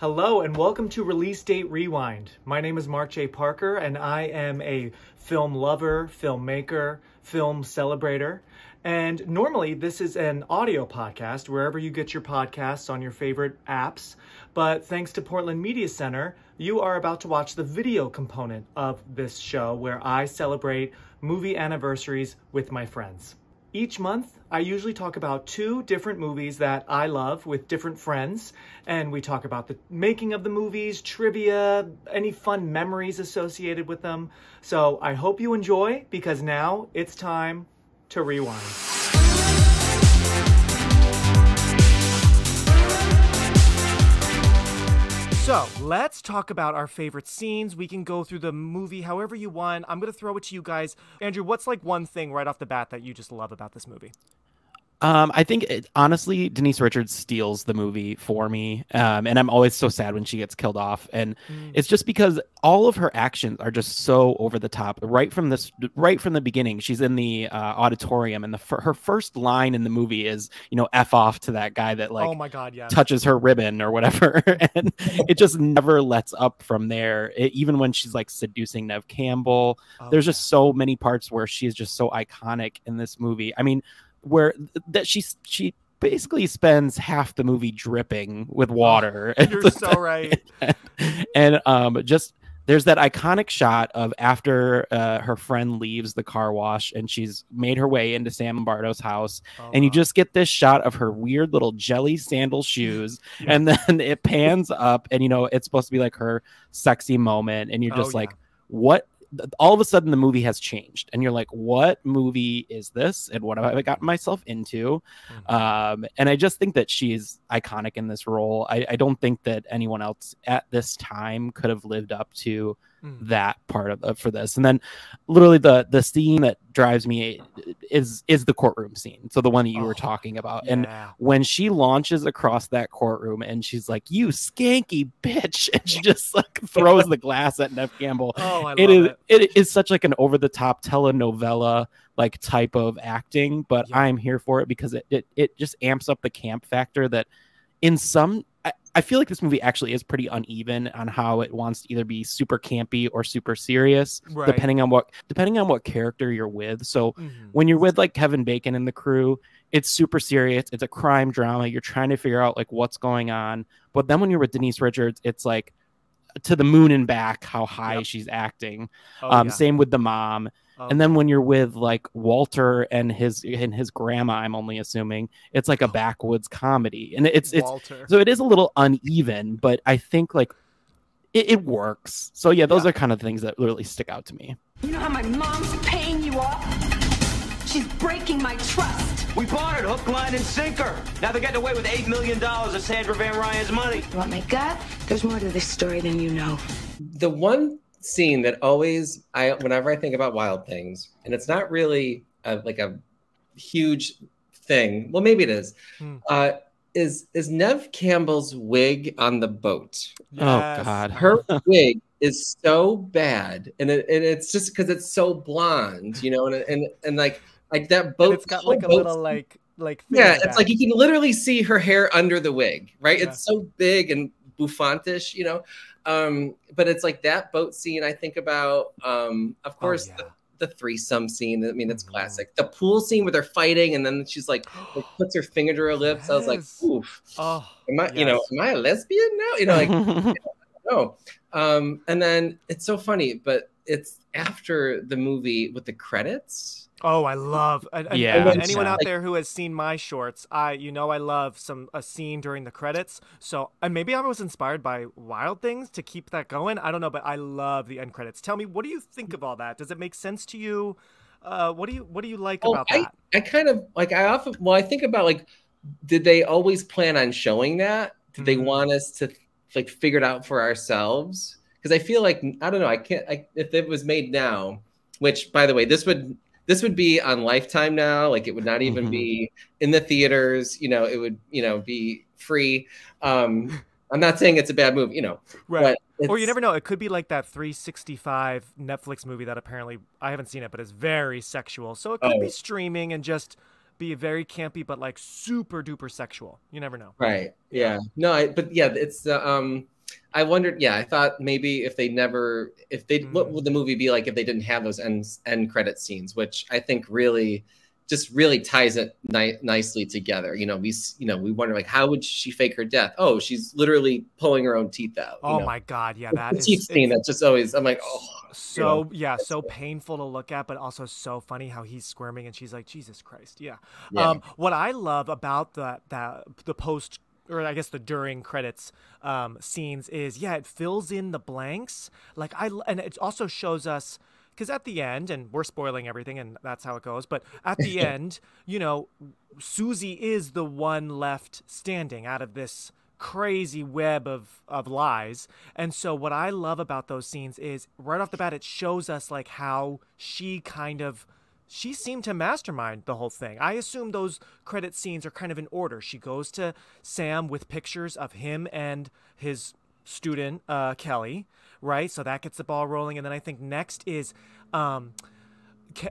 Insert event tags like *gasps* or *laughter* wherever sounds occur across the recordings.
Hello and welcome to Release Date Rewind. My name is Mark J. Parker and I am a film lover, filmmaker, film celebrator. And normally this is an audio podcast wherever you get your podcasts on your favorite apps. But thanks to Portland Media Center, you are about to watch the video component of this show where I celebrate movie anniversaries with my friends. Each month, I usually talk about two different movies that I love with different friends, and we talk about the making of the movies, trivia, any fun memories associated with them. So I hope you enjoy because now it's time to rewind. So let's talk about our favorite scenes. We can go through the movie however you want. I'm going to throw it to you guys. Andrew, what's like one thing right off the bat that you just love about this movie? Um, I think it, honestly, Denise Richards steals the movie for me, um, and I'm always so sad when she gets killed off. And mm. it's just because all of her actions are just so over the top. Right from this, right from the beginning, she's in the uh, auditorium, and the her first line in the movie is, you know, "f off" to that guy that like, oh my god, yeah, touches her ribbon or whatever, *laughs* and it just never lets up from there. It, even when she's like seducing Neve Campbell, oh, there's just so many parts where she is just so iconic in this movie. I mean where that she she basically spends half the movie dripping with water. *laughs* Oh, you're so *laughs* right. and um, just there's that iconic shot of after uh, her friend leaves the car wash and she's made her way into Sam Lombardo's house, oh, and you just get this shot of her weird little jelly sandal shoes, *laughs* yeah. and then it pans up, and you know it's supposed to be like her sexy moment, and you're just oh, like, yeah. what all of a sudden the movie has changed and you're like what movie is this and what have i gotten myself into mm-hmm. um, and i just think that she's iconic in this role I, I, don't think that anyone else at this time could have lived up to mm. that part of, for this. And then literally the the scene that drives me is is the courtroom scene. So the one that you oh, were talking about. Yeah. And when she launches across that courtroom and she's like, "You skanky bitch," *laughs* and she just like *laughs* throws the glass at Neve Campbell. Oh, I it is it. it is such like an over the top telenovela like type of acting, but yeah. I'm here for it because it, it it just amps up the camp factor that in some I feel like this movie actually is pretty uneven on how it wants to either be super campy or super serious, right. depending on what depending on what character you're with. So mm-hmm. when you're with like Kevin Bacon and the crew, it's super serious. It's a crime drama. You're trying to figure out like what's going on. But then when you're with Denise Richards, it's like to the moon and back how high yep. she's acting. Oh, um, yeah. Same with the mom. And then when you're with like Walter and his and his grandma, I'm only assuming it's like a oh. backwoods comedy, and it's it's Walter. so it is a little uneven, but I think like it, it works. So yeah, those yeah. are kind of things that really stick out to me. You know how my mom's paying you off? She's breaking my trust. We bought it hook, line, and sinker. Now they're getting away with $8 million of Sandra Van Ryan's money. You want my gut? There's more to this story than you know. The one scene that always I whenever I think about Wild Things, and it's not really a, like a huge thing. Well, maybe it is. Hmm. Uh, is is Neve Campbell's wig on the boat? Yes. Oh God, her wig is so bad, and it, and it's just because it's so blonde, you know, and and and like like that boat. And it's got like a little like like yeah, it's like you can literally see her hair under the wig, right? Yeah. It's so big and bouffantish, you know. Um, but it's like that boat scene I think about. Um, of oh, course, oh, yeah. the, the, threesome scene. I mean, it's mm-hmm. classic. The pool scene where they're fighting, and then she's like, like *gasps* puts her finger to her lips. Yes. I was like, oof. Oh, am I, yes. you know, am I a lesbian now? You know, like, *laughs* no. Um, and then it's so funny, but it's after the movie with the credits Oh, I love. yeah. anyone out there who has seen my shorts, I you know I love some a scene during the credits. So and maybe I was inspired by Wild Things to keep that going. I don't know, but I love the end credits. Tell me, what do you think of all that? Does it make sense to you? Uh, what do you what do you like oh, about I, that? I kind of like. I often well, I think about like, did they always plan on showing that? Did mm-hmm. they want us to like figure it out for ourselves? Because I feel like I don't know. I can't. I, if it was made now, which by the way, this would this would be on Lifetime now. Like it would not even mm-hmm. be in the theaters. You know, it would you know be free. Um, I'm not saying it's a bad movie, you know. Right. Or you never know. It could be like that 365 Netflix movie that apparently I haven't seen it, but it's very sexual. So it could oh. be streaming and just be very campy, but like super duper sexual. You never know. Right. Yeah. No. I, but yeah, it's uh, um. I wondered. Yeah, I thought maybe if they never, if they, mm. what would the movie be like if they didn't have those end end credit scenes, which I think really just really ties it ni- nicely together. You know, we you know we wonder like how would she fake her death? Oh, she's literally pulling her own teeth out. Oh know? my god, yeah, that the teeth scene. That's just always I'm like, oh, so you know, yeah, so painful to look at, but also so funny how he's squirming and she's like, Jesus Christ, yeah. yeah. Um, what I love about the that the post or I guess the during credits um, scenes is yeah, it fills in the blanks. Like I and it also shows us because at the end, and we're spoiling everything, and that's how it goes. But at the *laughs* end, you know, Susie is the one left standing out of this crazy web of of lies. And so what I love about those scenes is right off the bat, it shows us like how she kind of she seemed to mastermind the whole thing. I assume those credit scenes are kind of in order. She goes to Sam with pictures of him and his student uh, Kelly, right? So that gets the ball rolling, and then I think next is um,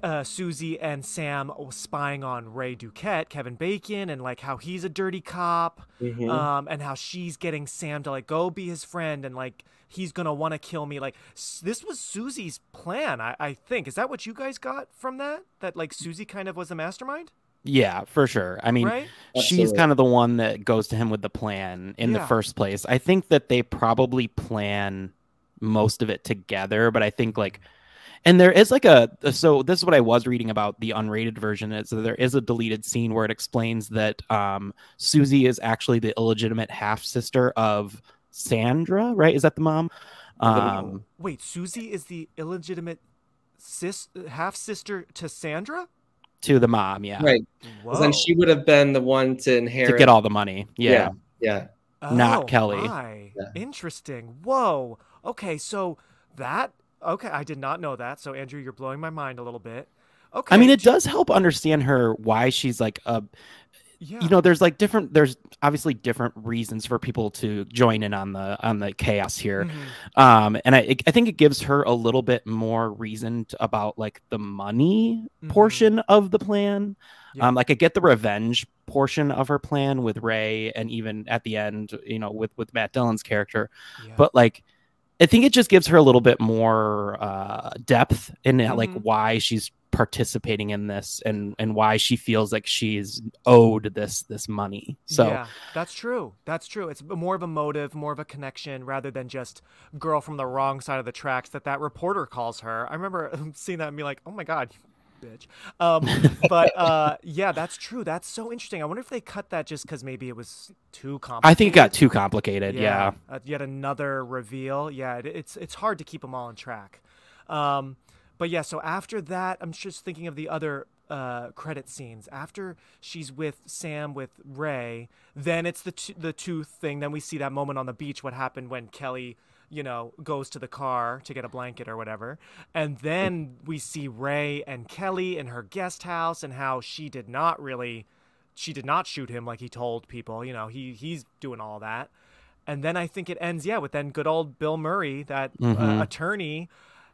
uh, Susie and Sam spying on Ray Duquette, Kevin Bacon, and like how he's a dirty cop, mm-hmm. um, and how she's getting Sam to like go be his friend, and like he's gonna want to kill me. Like this was Susie's plan, I, I think. Is that what you guys got from that? That like Susie kind of was a mastermind. Yeah, for sure. I mean, right? she's kind of the one that goes to him with the plan in yeah. the first place. I think that they probably plan most of it together, but I think like and there is like a so this is what I was reading about the unrated version is there is a deleted scene where it explains that um, Susie is actually the illegitimate half sister of Sandra, right? Is that the mom? Um, Wait, Susie is the illegitimate sis half sister to Sandra? to the mom. Yeah, right. Then she would have been the one to inherit to get all the money. Yeah, yeah. yeah. Not oh, Kelly. Yeah. Interesting. Whoa. Okay, so that okay, I did not know that. So Andrew, you're blowing my mind a little bit. Okay. I mean, it does help understand her why she's like a yeah. you know there's like different there's obviously different reasons for people to join in on the on the chaos here mm-hmm. um and i i think it gives her a little bit more reason to, about like the money mm-hmm. portion of the plan yeah. um like i get the revenge portion of her plan with ray and even at the end you know with with matt dillon's character yeah. but like I think it just gives her a little bit more uh, depth in mm-hmm. like why she's participating in this and and why she feels like she's owed this this money. So yeah, that's true. That's true. It's more of a motive, more of a connection rather than just girl from the wrong side of the tracks that that reporter calls her. I remember *laughs* seeing that and being like, "Oh my god, bitch. Um, but *laughs* uh, yeah, that's true. That's so interesting. I wonder if they cut that just because maybe it was too complicated. I think it got too complicated. Yeah. yeah. Uh, yet another reveal. Yeah, it, it's it's hard to keep them all on track. Um, but yeah, so after that, I'm just thinking of the other uh, credit scenes. After she's with Sam with Ray, then it's the t- the tooth thing. Then we see that moment on the beach. What happened when Kelly you know, goes to the car to get a blanket or whatever. And then we see Ray and Kelly in her guest house and how she did not really she did not shoot him like he told people, you know, he he's doing all that. And then I think it ends yeah with then good old Bill Murray, that uh, mm-hmm. uh, attorney,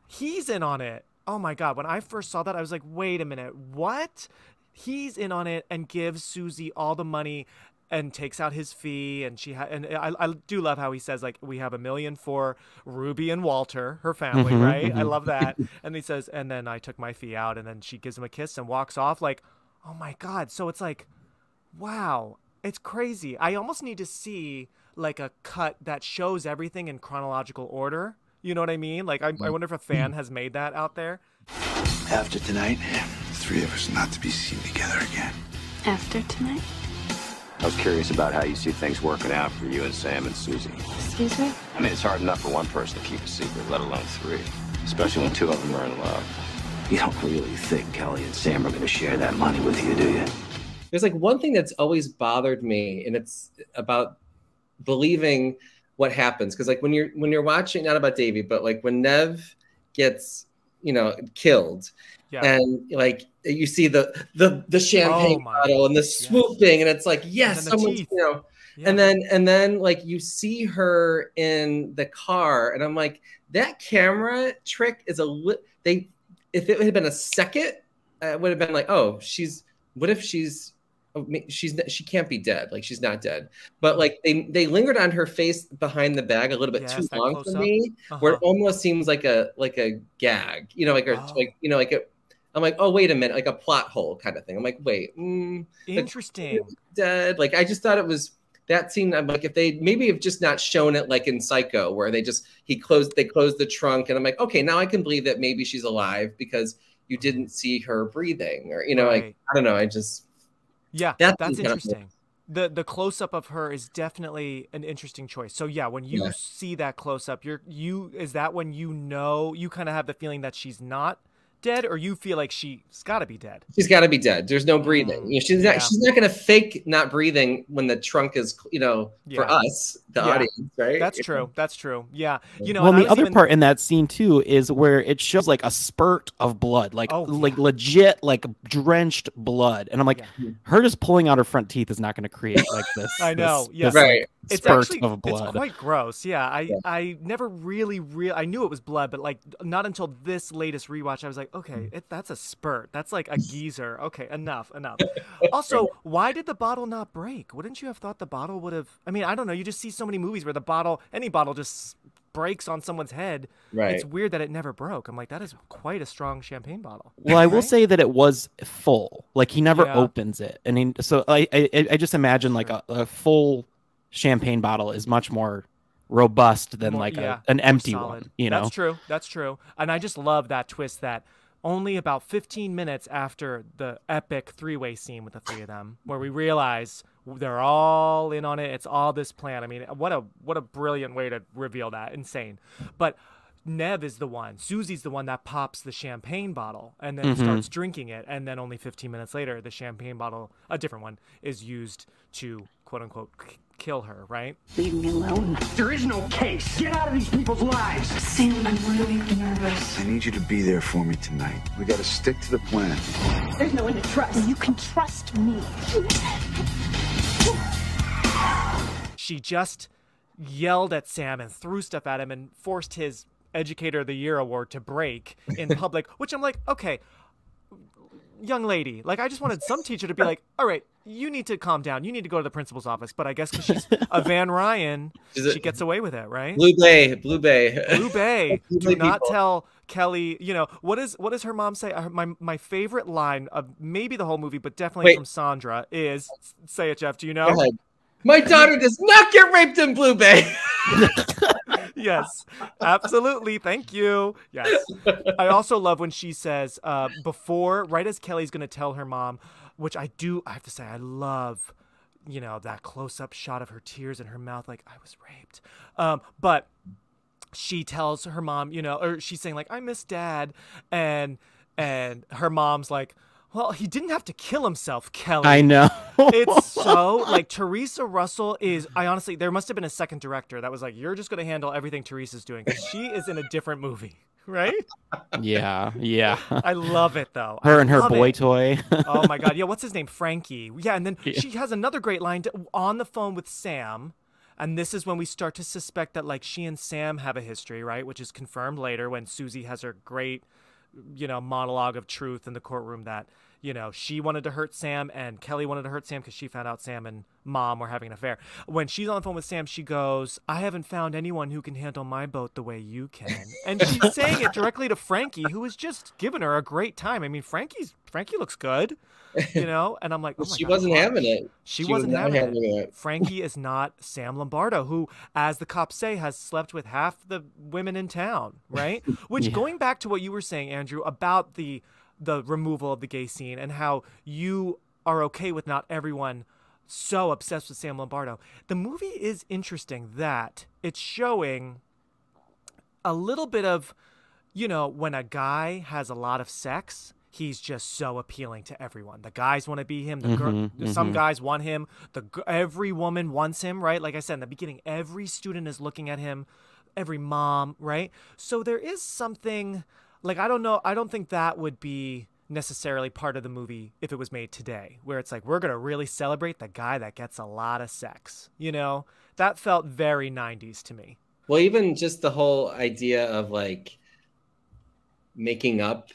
he's in on it. Oh my god, when I first saw that I was like, "Wait a minute. What?" He's in on it and gives Susie all the money and takes out his fee and she ha- and I, I do love how he says like we have a million for ruby and walter her family mm-hmm, right mm-hmm. i love that *laughs* and he says and then i took my fee out and then she gives him a kiss and walks off like oh my god so it's like wow it's crazy i almost need to see like a cut that shows everything in chronological order you know what i mean like i, I wonder if a fan has made that out there after tonight the three of us not to be seen together again after tonight I was curious about how you see things working out for you and Sam and Susie. Excuse me? I mean, it's hard enough for one person to keep a secret, let alone three. Especially when two of them are in love. You don't really think Kelly and Sam are going to share that money with you, do you? There's like one thing that's always bothered me, and it's about believing what happens. Because like when you're when you're watching, not about Davy, but like when Neve gets you know killed, yeah. and like you see the the the champagne oh bottle and the swooping, yes. and it's like yes, someone's you know. Yeah. And then and then like you see her in the car, and I'm like, that camera trick is a li- they. If it had been a second, it would have been like, oh, she's what if she's she's she can't be dead like she's not dead but like they they lingered on her face behind the bag a little bit Yes, too long for up. me where it Uh-huh. almost seems like a like a gag you know like a Oh. like you know like a i'm like oh wait a minute like a plot hole kind of thing i'm like wait mm, Interesting. dead like i just thought it was that scene i'm like if they maybe have just not shown it like in psycho where they just he closed they closed the trunk and i'm like okay now i can believe that maybe she's alive because you didn't see her breathing or you know like i don't know i just Yeah, That's that's interesting. The the close up of her is definitely an interesting choice. So yeah, when you Yeah. see that close up, you're you is that when you know you kind of have the feeling that she's not dead, or you feel like she's got to be dead. she's got to be dead there's no breathing Mm, you know, she's not yeah. she's not going to fake not breathing when the trunk is you know for Yeah. us the Yeah. audience right That's true. That's true. Yeah, you know. well, and and I the other even- part in that scene too is where it shows like a spurt of blood, like Oh, like legit, like drenched blood, and I'm like, Yeah. her just pulling out her front teeth is not going to create like this. *laughs* I know, this- yes. this, like, Right. It's spurt actually of blood. it's quite gross. Yeah, I Yeah. I never really real I knew it was blood, but like not until this latest rewatch, I was like, okay, mm. it, that's a spurt. That's like a *laughs* geezer. Okay, enough, enough. *laughs* Also, why did the bottle not break? Wouldn't you have thought the bottle would have? I mean, I don't know. You just see so many movies where the bottle, any bottle, just breaks on someone's head. right It's weird that it never broke. I'm like, that is quite a strong champagne bottle. *laughs* Well, I will say that it was full. Like he never Yeah. opens it, and he, so I, I I just imagine like a, a full champagne bottle is much more robust than like yeah, a, an empty solid. one. You know, That's true. That's true. And I just love that twist that only about 15 minutes after the epic three-way scene with the three of them, where we realize they're all in on it. It's all this plan. I mean, what a what a brilliant way to reveal that. Insane. But Neve is the one. Susie's the one that pops the champagne bottle and then Mhm. starts drinking it. And then only 15 minutes later, the champagne bottle, a different one, is used to quote unquote kill her. Right? Leave me alone. There is no case. Get out of these people's lives. Sam, I'm really nervous. I need you to be there for me tonight. We gotta stick to the plan. There's no one to trust. You can trust me. she just yelled at Sam and threw stuff at him and forced his Educator of the Year award to break in *laughs* public, which I'm like, okay, young lady, like I just wanted some teacher to be like, all right, you need to calm down. You need to go to the principal's office. But I guess because she's a *laughs* Van Ryan, Is it- she gets away with it, right? blue bay blue bay Blue Bay, *laughs* Blue do Bay not people. tell Kelly. You know what is what does her mom say? My my favorite line of maybe the whole movie, but definitely Wait. from Sandra is, "Say it, Jeff. Do you know?" My daughter does not get raped in blue bay *laughs* yes, absolutely. Thank you. Yes. I also love when she says, uh, before, right as Kelly's going to tell her mom, which I do, I have to say, I love, you know, that close up shot of her tears in her mouth, like, I was raped. Um, but she tells her mom, you know, or she's saying, like, I miss dad. And, and her mom's like, well, he didn't have to kill himself, Kelly I know. it's *laughs* so like Theresa Russell is. I honestly, there must have been a second director that was like, "You're just going to handle everything Theresa's doing because she is in a different movie." *laughs* Right? yeah, yeah. I love it though. I Her and her boy it. toy. Oh my god, *laughs* yeah. What's his name? Frankie. Yeah, and then Yeah. she has another great line to, on the phone with Sam. And this is when we start to suspect that like she and Sam have a history, right? Which is confirmed later when Susie has her great, you know, monologue of truth in the courtroom that, you know, she wanted to hurt Sam and Kelly wanted to hurt Sam because she found out Sam and mom were having an affair. When she's on the phone with Sam, she goes, I haven't found anyone who can handle my boat the way you can. *laughs* And she's saying it directly to Frankie, who is just giving her a great time. I mean, Frankie's Frankie looks good, you *laughs* know? And I'm like, oh my she God, wasn't gosh. having it She, She was wasn't not having, having it. it. Frankie is not Sam Lombardo, who, as the cops say, has slept with half the women in town, right? *laughs* Which, Yeah. going back to what you were saying, Andrew, about the the removal of the gay scene and how you are okay with not everyone so obsessed with Sam Lombardo. The movie is interesting that it's showing a little bit of, you know, when a guy has a lot of sex, he's just so appealing to everyone. The guys want to be him. The girl, Mhm, some guys want him. The every woman wants him, right? Like I said in the beginning, every student is looking at him. Every mom, right? So there is something like I don't know. I don't think that would be necessarily part of the movie if it was made today, where it's like we're gonna really celebrate the guy that gets a lot of sex. You know, that felt very '90s to me. Well, even just the whole idea of like making up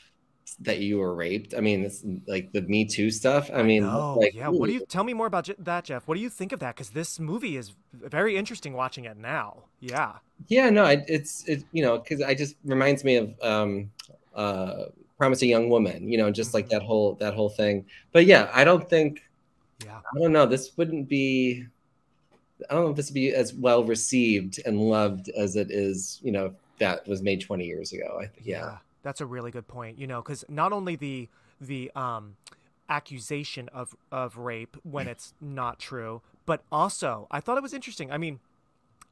that you were raped. I mean, it's like the Me Too stuff. I mean, Oh, like, yeah. What do you tell me more about that, Jeff? What do you think of that? Because this movie is very interesting watching it now. Yeah. Yeah, no, I, it's it, you know, because I just reminds me of um, uh, Promising Young Woman. You know, just like Mm-hmm. that whole that whole thing. But yeah, I don't think. Yeah. I don't know. This wouldn't be. I don't know if this would be as well received and loved as it is. You know, that was made 20 years ago. I think. Yeah. That's a really good point. You know, because not only the the um accusation of of rape when it's not true, but also I thought it was interesting. I mean,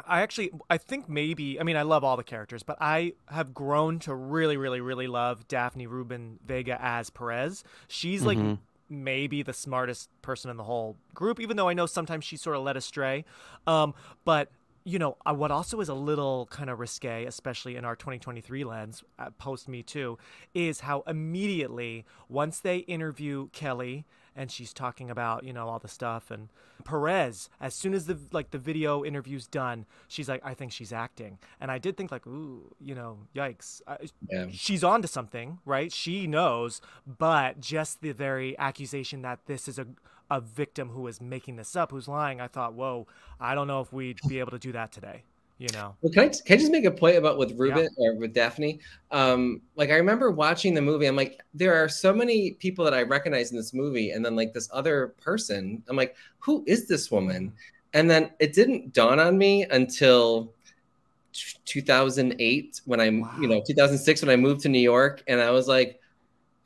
I actually I think maybe I mean I love all the characters, but I have grown to really really really love Daphne Rubin Vega as Perez. She's like Mhm. maybe the smartest person in the whole group, even though I know sometimes she's sort of led astray. Um, but you know uh, what also is a little kind of risque, especially in our 2023 lens, uh, post Me Too, is how immediately once they interview Kelly and she's talking about you know all the stuff. And Perez as soon as the like the video interview's done she's like I think she's acting. And I did think like ooh you know yikes. I, Yeah. she's on to something right? She knows. But just the very accusation that this is a a victim who is making this up who's lying I thought whoa I don't know if we'd be able to do that today you know Well, can I, can I just make a point about with Rubin or with Daphne? Um, like I remember watching the movie, I'm like, there are so many people that I recognize in this movie, and then like this other person, I'm like, who is this woman? And then it didn't dawn on me until 2008 when I, you know, 2006 when I moved to New York, and I was like,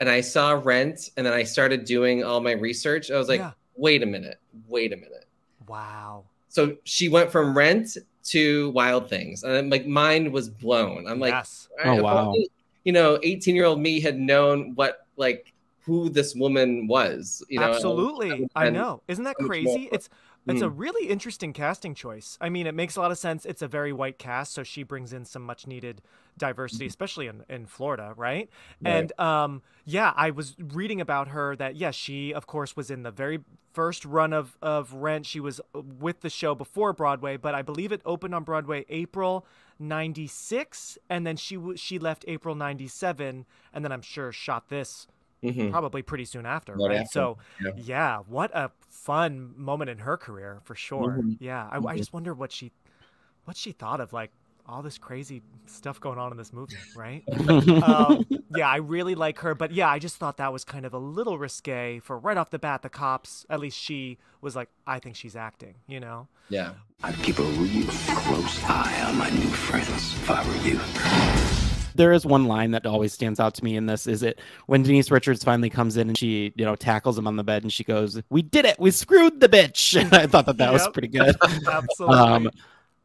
and I saw Rent, and then I started doing all my research. I was like, Yeah. wait a minute, wait a minute wow so she went from rent to wild things and I'm like mind was blown i'm like yes all right, Oh, if wow. only, you know 18 year old me had known what like who this woman was you know Absolutely. I and- know. Isn't that crazy? more. It's it's a Mm. really interesting casting choice. I mean, it makes a lot of sense. It's a very white cast, so she brings in some much needed diversity, especially in, in Florida, right? Mm-hmm. Right. And um yeah, I was reading about her that yeah, she of course was in the very first run of of Rent. She was uh, with the show before Broadway, but I believe it opened on Broadway April 96 and then she she left April 97 and then I'm sure shot this Mhm. probably pretty soon after, Right right? after, So, yeah. yeah. what a fun moment in her career for sure. Mhm. Yeah, I, I Mhm. just wonder what she, what she thought of like all this crazy stuff going on in this movie, right? *laughs* um, yeah, I really like her, but yeah, I just thought that was kind of a little risque for right off the bat. The cops, at least she was like, I think she's acting, you know? yeah I'd keep a real close eye on my new friends if I were you. There is one line that always stands out to me in this is it when denise richards finally comes in and she you know tackles him on the bed and she goes we did it we screwed the bitch *laughs* i thought that that was pretty good *laughs* Absolutely. um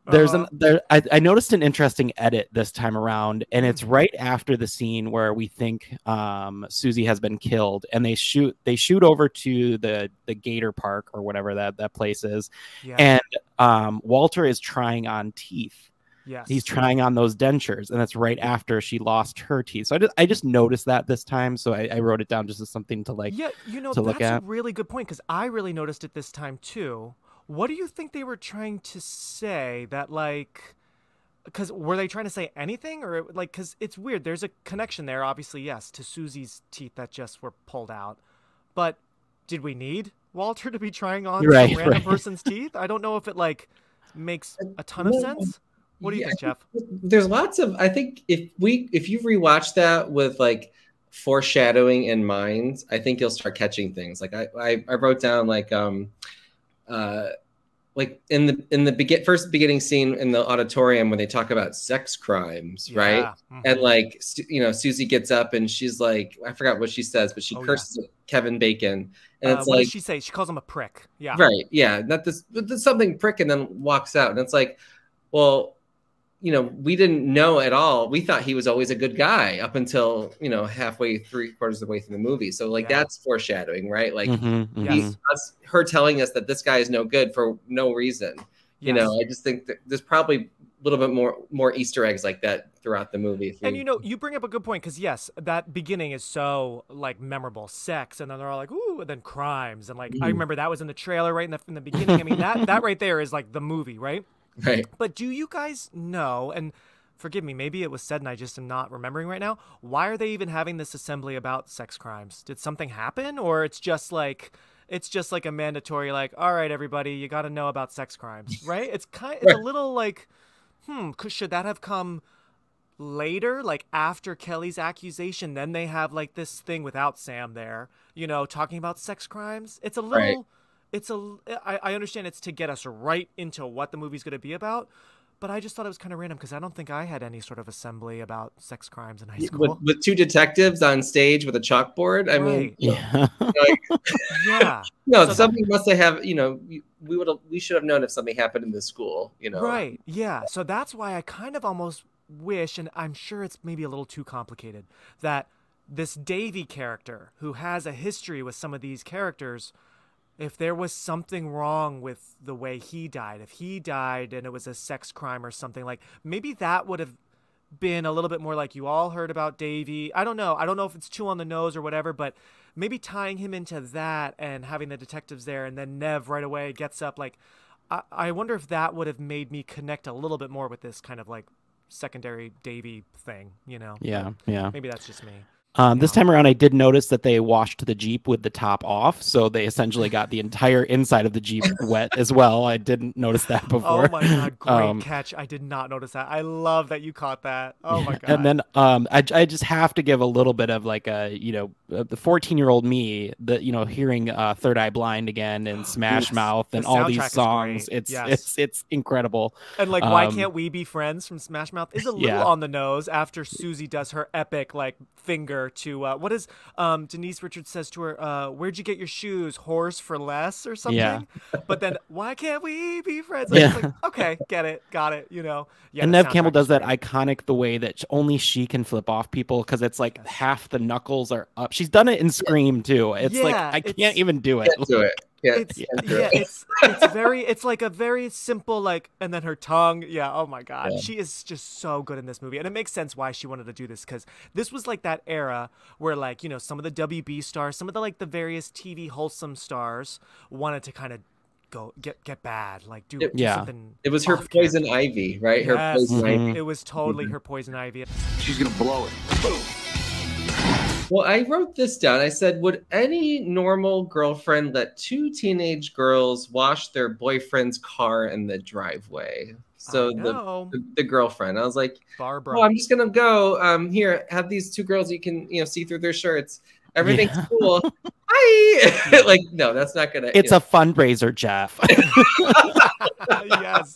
there's Uh-huh. an there I, I noticed an interesting edit this time around and it's right after the scene where we think um susie has been killed and they shoot they shoot over to the the gator park or whatever that that place is yeah. and um walter is trying on teeth yes. he's trying on those dentures and that's right after she lost her teeth so i just i just noticed that this time so i, I wrote it down just as something to like yeah, you know, to look that's at. a really good point because I really noticed it this time too. What do you think they were trying to say that like? Because were they trying to say anything or like? Because it's weird. There's a connection there, obviously, yes, to Susie's teeth that just were pulled out. But did we need Walter to be trying on Right, some random right. person's teeth? I don't know if it like makes a ton of sense. What do you yeah, think, Jeff? there's lots of i think if we if you rewatch that with like foreshadowing in mind i think you'll start catching things like i i, I wrote down like um uh like in the in the begin, first beginning scene in the auditorium when they talk about sex crimes right Yeah, mhm. and like you know susie gets up and she's like i forgot what she says but she Oh, curses at kevin bacon and Uh, it's like she say? She calls him a prick. Yeah. Right. Yeah. Not this, but something prick and then walks out. And it's like, well, you know, we didn't know at all. We thought he was always a good guy up until, you know, halfway, three quarters of the way through the movie. So, like, Yeah. that's foreshadowing, right? Like, Mhm, Yes. he- us, her telling us that this guy is no good for no reason. You know, I just think that there's probably a little bit more more Easter eggs like that throughout the movie. if And you know, you bring up a good point because yes, that beginning is so like memorable. Sex, and then they're all like, "Ooh," and then crimes, and like I Mhm. remember that was in the trailer right in the in the beginning. I mean, that that right there is like the movie, right? Right. But do you guys know? And forgive me, maybe it was said and I just am not remembering right now. Why are they even having this assembly about sex crimes? Did something happen or it's just like it's just like a mandatory like all right everybody, you got to know about sex crimes, *laughs* right? It's kind it's a little like hmm, should that have come later like after Kelly's accusation then they have like this thing without Sam there, you know, talking about sex crimes? It's a little Right. It's a I, I understand it's to get us right into what the movie's going to be about but i just thought it was kind of random because i don't think i had any sort of assembly about sex crimes in high school with, with two detectives on stage with a chalkboard. I mean, Right. Yeah. *laughs* like, yeah *laughs* no, So something must have have. You know, we- we would have, we should have known if something happened in the school. You know, right yeah so that's why i kind of almost wish and i'm sure it's maybe a little too complicated that this davy character who has a history with some of these characters if there was something wrong with the way he died if he died and it was a sex crime or something like maybe that would have been a little bit more like you all heard about Davy. I don't know. I don't know if it's too on the nose or whatever, but maybe tying him into that and having the detectives there and then Neve right away gets up like I, I wonder if that would have made me connect a little bit more with this kind of like secondary Davy thing, you know. Yeah, yeah. Maybe that's just me. Um, this time around, I did notice that they washed the Jeep with the top off, so they essentially got the entire inside of the Jeep *laughs* wet as well. I didn't notice that before. Oh my god, *laughs* great Um, catch. I did not notice that. I love that you caught that. Oh my *laughs* god. And then um, I, I just have to give a little bit of like a you know the 14 year old me the you know hearing uh, Third Eye Blind again and *gasps* Smash. Mouth and The all these songs. It's Yes. it's it's incredible. And like, why Um, can't we be friends from Smash Mouth is a little Yeah. on the nose after Susie does her epic like finger to uh, what is um Denise Richards says to her, uh, "Where'd you get your shoes? Horse for less or something?" Yeah. But then, *laughs* why can't we be friends? Like, it's Yeah. like, okay, get it, got it. You know. Yeah. and Neve Campbell does that great. iconic the way that only she can flip off people because it's like half the knuckles are up. She's done it in Scream too. It's like I it's- can't even do it. Can't do it. Can't, It's can't do yeah, it. it's it's very it's like a very simple like and then her tongue yeah oh my god Yeah. she is just so good in this movie and it makes sense why she wanted to do this because this was like that era where like you know some of the WB stars some of the like the various TV wholesome stars wanted to kind of go get get bad like do, It- do Yeah. something It was her poison character. ivy, right? Her Yes. poison Mhm. ivy. it was totally her poison ivy She's gonna blow it. Well, I wrote this down. I said, would any normal girlfriend let two teenage girls wash their boyfriend's car in the driveway? So the, the the girlfriend, I was like, Barbara oh, I'm just gonna go. Um, here, have these two girls. You can you know see through their shirts. Everything's Yeah. cool. *laughs* Hi. *laughs* like, no, that's not gonna. It's you a fundraiser, Jeff. *laughs* yes.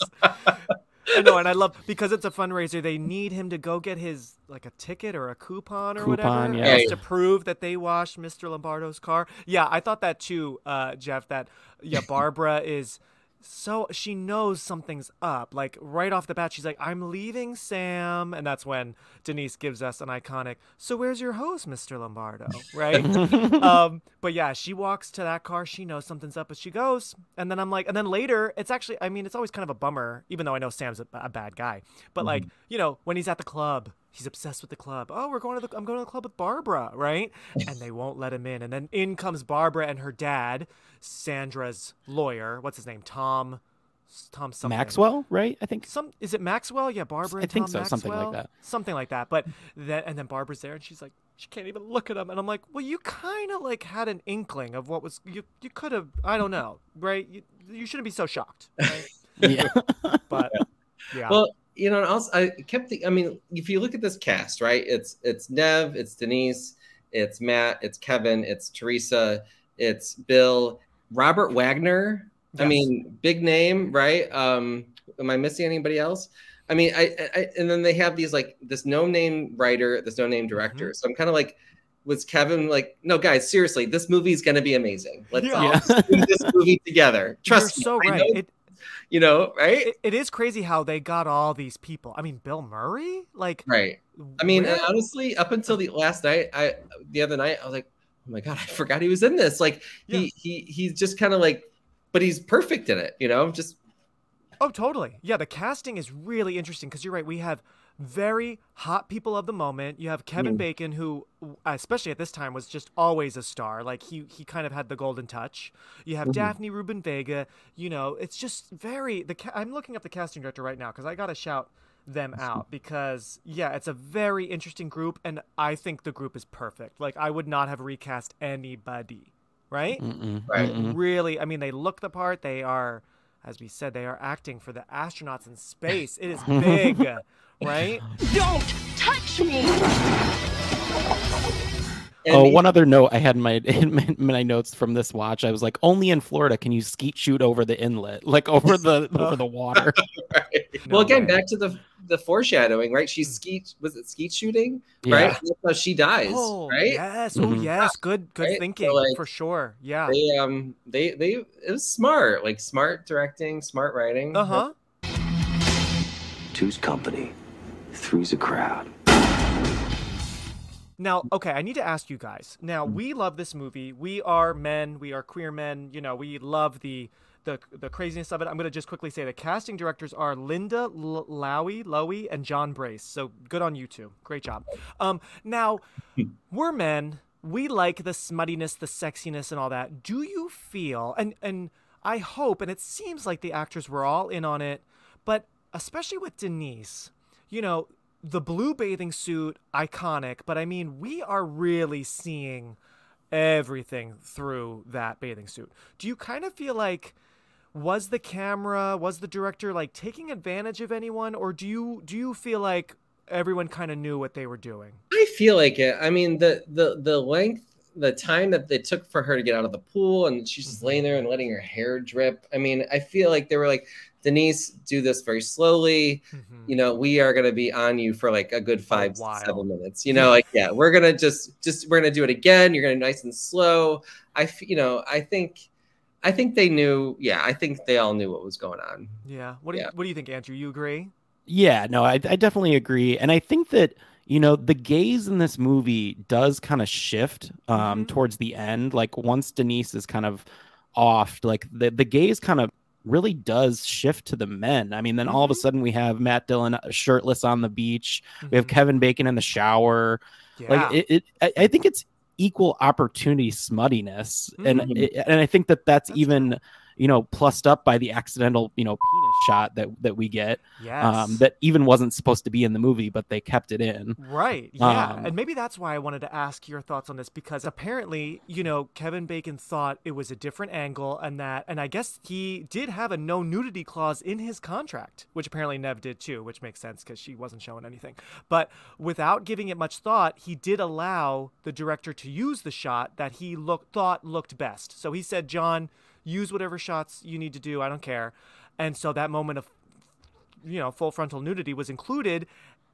I know, and I love because it's a fundraiser. They need him to go get his like a ticket or a coupon or Coupon, whatever, yeah. to prove that they washed Mr. Lombardo's car. Yeah, I thought that too, uh, Jeff. That yeah, Barbara is so she knows something's up. Like right off the bat, she's like, "I'm leaving Sam," and that's when Denise gives us an iconic. So where's your hose, Mr. Lombardo? Right. *laughs* um, but yeah, she walks to that car. She knows something's up as she goes. And then I'm like, and then later, it's actually, I mean, it's always kind of a bummer, even though I know Sam's a, a bad guy. But like, you know, when he's at the club, he's obsessed with the club. Oh, we're going to the, I'm going to the club with Barbara, right? and they won't let him in. And then in comes Barbara and her dad, Sandra's lawyer. What's his name? Tom. Tom something. Maxwell, right? I think. Some is it Maxwell? Yeah, Barbara. I think Tom so, something like that. Something like that. But then and then Barbara's there, and she's like, she can't even look at him, and I'm like, well, you kind of like had an inkling of what was you. You could have, I don't know, right? You, you shouldn't be so shocked, right? *laughs* Yeah. But yeah, Well, you know, and also I kept the. I mean, if you look at this cast, right? It's it's Neve, it's Denise, it's Matt, it's Kevin, it's Theresa, it's Bill, Robert Wagner. I mean, big name, right? Um, am I missing anybody else? I mean, I, I and then they have these like this no name writer, this no name director. Mm-hmm. So I'm kind of like, was Kevin like, no, guys, seriously, this movie is gonna be amazing. Let's Yeah. all Yeah. do this movie together. *laughs* Trust you're me, so right. It, you know, right? it, it is crazy how they got all these people. I mean, Bill Murray, like, right. I mean, where- honestly, up until the last night, I the other night, I was like, oh my god, *laughs* I forgot he was in this. Like he he he's just kind of like, but he's perfect in it, you know. Just Oh, totally. Yeah, the casting is really interesting because you're right. We have very hot people of the moment. You have Kevin Mm. Bacon, who, especially at this time, was just always a star. Like he he kind of had the golden touch. You have Mhm. Daphne Rubin Vega. You know, it's just very the. Ca- I'm looking up the casting director right now because I got to shout them out because yeah, it's a very interesting group and I think the group is perfect. Like I would not have recast anybody, right? Mm-mm, Right. mm-mm. Really, I mean they look the part, they are as we said, they are acting for the astronauts in *laughs* space. It is big, *laughs* right? Don't touch me! And oh, the- one other note I had *laughs* in my in my, notes from this watch, I was like, only in Florida can you skeet shoot over the inlet, like over the *laughs* over the water. *laughs* Right. No well, again, way. back to the the foreshadowing, right? She's skeet. Was it skeet shooting? Right. Yeah. That's how she dies. Oh, right. yes. Oh, Mhm. yes. Good good Right? So, thinking like, for sure. Yeah. They um they they it was smart, like smart directing, smart writing. Uh-huh. Two's company, three's a crowd. Now, okay, I need to ask you guys. Now, we love this movie. We are men. We are queer men. You know, we love the the the craziness of it. I'm going to just quickly say the casting directors are Linda L- Lowy, Lowy, and John Brace. So good on you two. Great job. Um, now, *laughs* we're men. We like the smuttiness, the sexiness, and all that. Do you feel and and I hope, and it seems like the actors were all in on it, but especially with Denise, you know, the blue bathing suit, iconic, but I mean, we are really seeing everything through that bathing suit. Do you kind of feel like was the camera, was the director like taking advantage of anyone or do you do you feel like everyone kind of knew what they were doing? I feel like it. I mean, the the the length, the time that it took for her to get out of the pool, and she's just mm-hmm. laying there and letting her hair drip. I mean, I feel like they were like, Denise, do this very slowly. Mm-hmm. You know, we are gonna be on you for like a good five, while. seven minutes. You know, like *laughs* yeah, we're gonna just just we're gonna do it again. You're gonna nice and slow. I, f- you know, I think. I think they knew. Yeah, I think they all knew what was going on. Yeah. What do you what do you think, Andrew? You agree? Yeah, no, I, I definitely agree, and I think that you know the gaze in this movie does kind of shift um, Mhm. towards the end. Like once Denise is kind of off, like the the gaze kind of really does shift to the men. I mean, then all of a Mhm. sudden we have Matt Dillon shirtless on the beach. We have Mhm. Kevin Bacon in the shower. Yeah. Like it, it I, I think it's equal opportunity smuttiness, and Mhm. it, and I think that that's, That's even you know plussed up by the accidental you know penis shot that that we get yes. um, that even wasn't supposed to be in the movie, but they kept it in. Right. Yeah. Um, and maybe that's why I wanted to ask your thoughts on this because apparently, you know, Kevin Bacon thought it was a different angle and that, and I guess he did have a no nudity clause in his contract, which apparently Neve did too, which makes sense because she wasn't showing anything. But without giving it much thought, he did allow the director to use the shot that he looked thought looked best. So he said, John, use whatever shots you need to do. I don't care. And so that moment of you know, full frontal nudity was included.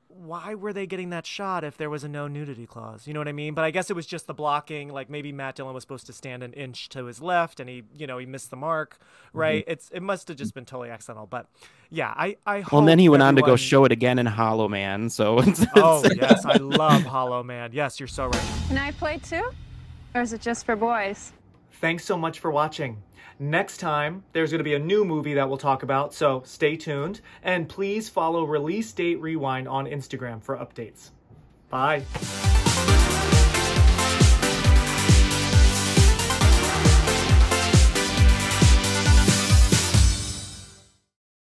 Why were they getting that shot if there was a no nudity clause? You know what I mean? But I guess it was just the blocking. Like maybe Matt Dillon was supposed to stand an inch to his left, and he, you know, he missed the mark. Mm-hmm. Right? It's it must have just been totally accidental. But yeah, I I. Well, and then he went on to go show it again in Hollow Man. So *laughs* it's, Oh *laughs* yes, I love Hollow Man. Yes, you're so right. Can I play too? Or is it just for boys? Thanks so much for watching. Next time, there's going to be a new movie that we'll talk about, so stay tuned. And please follow Release Date Rewind on Instagram for updates. Bye.